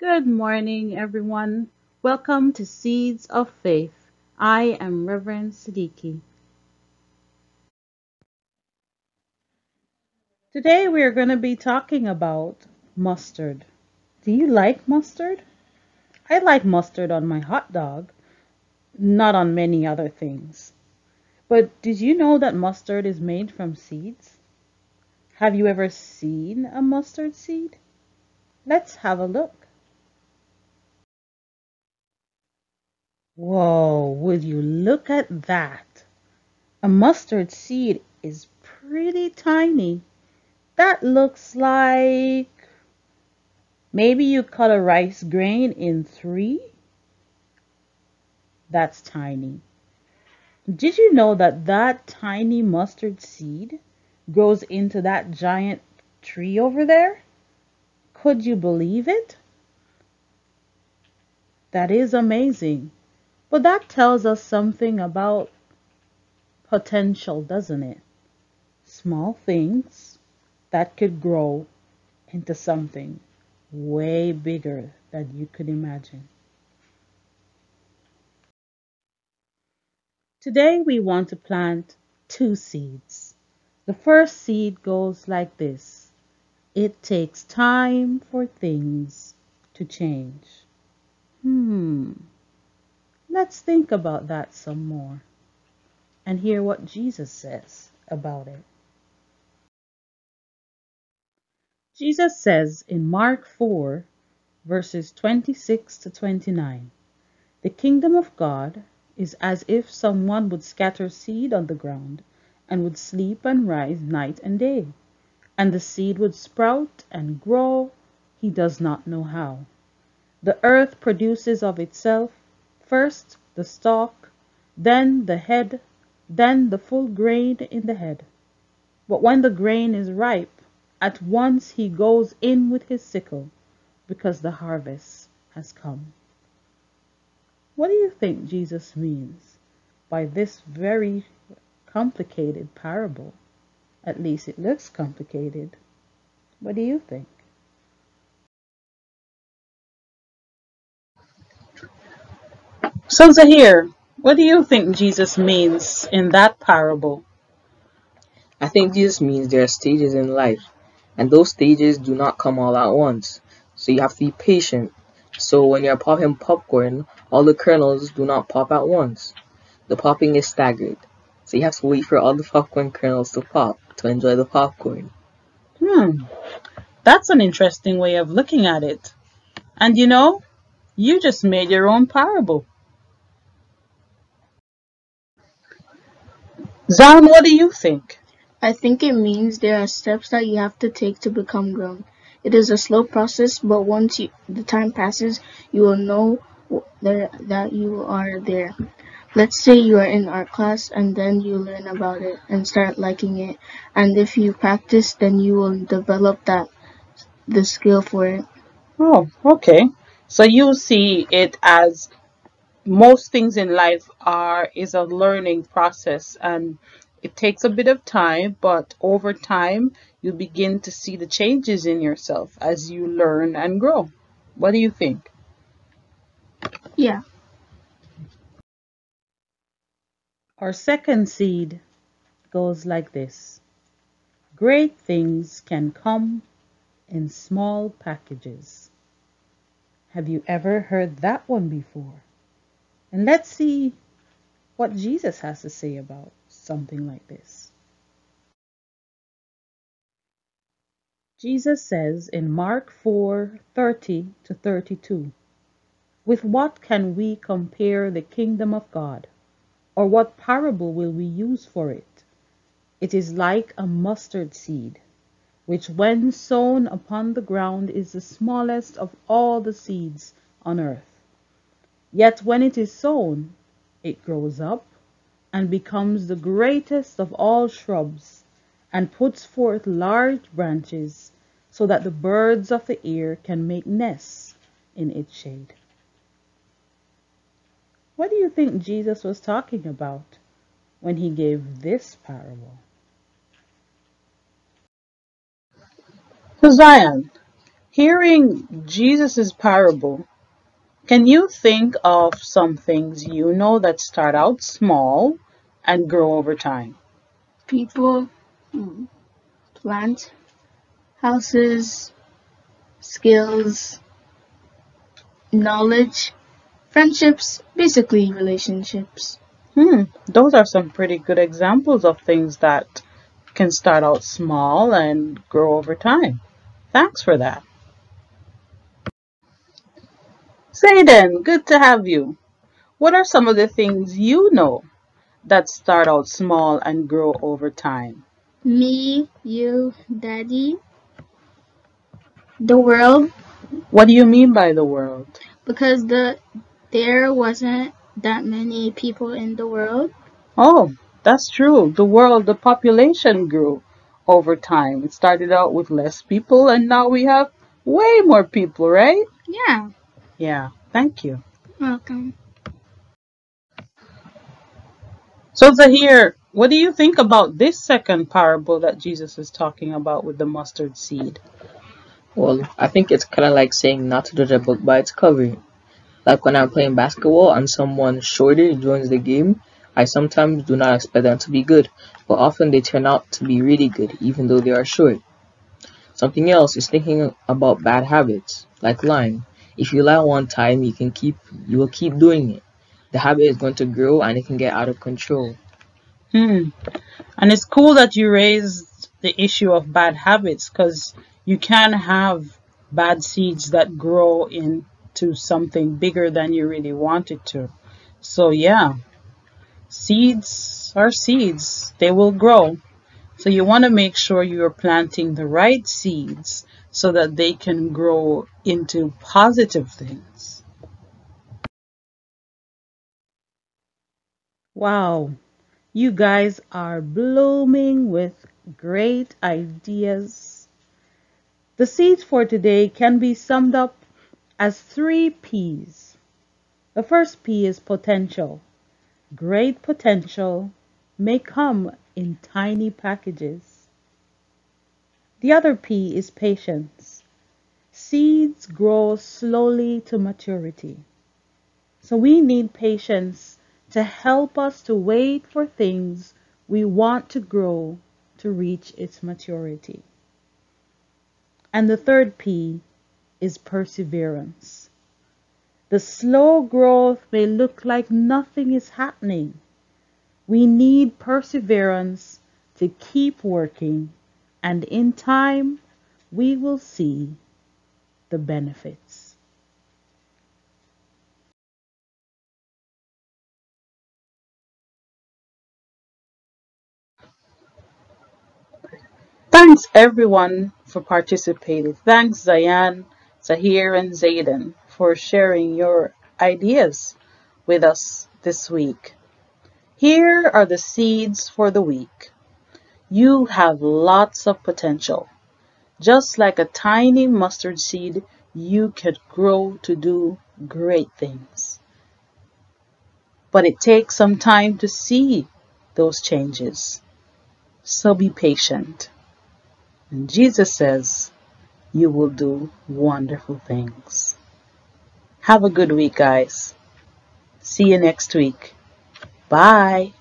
Good morning, everyone. Welcome to Seeds of Faith. I am Reverend Siddiqui. Today we are going to be talking about mustard. Do you like mustard? I like mustard on my hot dog, not on many other things. But did you know that mustard is made from seeds? Have you ever seen a mustard seed? Let's have a look. Whoa, will you look at that? A mustard seed is pretty tiny. That looks like maybe you cut a rice grain in three. That's tiny. Did you know that that tiny mustard seed grows into that giant tree over there? Could you believe it? That is amazing. But that tells us something about potential, doesn't it? Small things that could grow into something way bigger than you could imagine. Today we want to plant two seeds. The first seed goes like this. It takes time for things to change. Hmm. Let's think about that some more and hear what Jesus says about it. Jesus says in Mark 4, verses 26 to 29, The kingdom of God is as if someone would scatter seed on the ground and would sleep and rise night and day, and the seed would sprout and grow, he does not know how. The earth produces of itself first the stalk, then the head, then the full grain in the head. But when the grain is ripe, at once he goes in with his sickle, because the harvest has come. What do you think Jesus means by this very complicated parable? At least it looks complicated. What do you think? So Zahir, what do you think Jesus means in that parable? I think Jesus means there are stages in life, and those stages do not come all at once. So you have to be patient so when you're popping popcorn, all the kernels do not pop at once. The popping is staggered. So you have to wait for all the popcorn kernels to pop to enjoy the popcorn. Hmm, that's an interesting way of looking at it. And you know, you just made your own parable. Zayan, what do you think? I think it means there are steps that you have to take to become grown. It is a slow process, but once you, the time passes, you will know there, that you are there. Let's say you are in art class and then you learn about it and start liking it. And if you practice, then you will develop that the skill for it. Oh, okay. So you see it as most things in life are is a learning process and it takes a bit of time, but over time you begin to see the changes in yourself as you learn and grow. What do you think? Yeah. Our second seed goes like this. Great things can come in small packages. Have you ever heard that one before? And let's see what Jesus has to say about something like this. Jesus says in Mark 4:30 to 32, With what can we compare the kingdom of God? Or what parable will we use for it? It is like a mustard seed, which when sown upon the ground is the smallest of all the seeds on earth. Yet when it is sown, it grows up and becomes the greatest of all shrubs, and puts forth large branches, so that the birds of the air can make nests in its shade. What do you think Jesus was talking about when he gave this parable? Zayan, Hearing Jesus' parable, can you think of some things you know that start out small and grow over time? People, hmm, plant, houses, skills, knowledge, friendships, basically relationships. Hmm, those are some pretty good examples of things that can start out small and grow over time. Thanks for that. Zayden, good to have you. What are some of the things you know that start out small and grow over time? Me, you, daddy, the world, What do you mean by the world? because the there wasn't that many people in the world. Oh, that's true. The world, the population grew over time. It started out with less people and now we have way more people, right? Yeah, Yeah, thank you. welcome. So Zahir, what do you think about this second parable that Jesus is talking about with the mustard seed? Well, I think it's kind of like saying not to judge a book by its cover. Like when I'm playing basketball and someone shorter joins the game, I sometimes do not expect them to be good, but often they turn out to be really good even though they are short. Something else is thinking about bad habits, like lying. If you lie one time, you can keep you will keep doing it. The habit is going to grow and it can get out of control. Hmm. And it's cool that you raised the issue of bad habits because you can have bad seeds that grow into something bigger than you really want it to. So yeah, seeds are seeds. They will grow. So you want to make sure you're planting the right seeds so that they can grow into positive things. Wow, you guys are blooming with great ideas. The seeds for today can be summed up as three P's. The first P is potential. Great potential may come in tiny packages. The other P is patience. Seeds grow slowly to maturity. So we need patience to help us to wait for things we want to grow to reach its maturity. And the third P is perseverance. The slow growth may look like nothing is happening. We need perseverance to keep working, and in time, we will see the benefits. Thanks everyone for participating. Thanks Zayan, Zahir, and Zayden for sharing your ideas with us this week. Are the seeds for the week. You have lots of potential. Just like a tiny mustard seed, you could grow to do great things. But it takes some time to see those changes. So be patient. And Jesus says, you will do wonderful things. Have a good week, guys. See you next week. Bye.